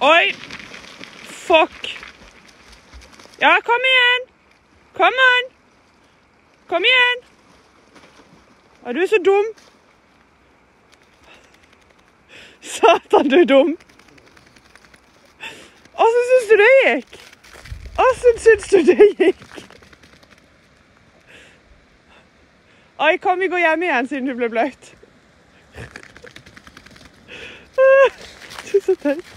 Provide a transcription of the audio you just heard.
Oi! Fuck. Ja, kom igjen! Kom an! Kom igjen! Å, du er så dum. Satan, du er dum. Åssen syns du det gikk? Åssen syns du det gikk? Oi, kan vi gå hjem igjen siden du ble bløt? Du er så teit.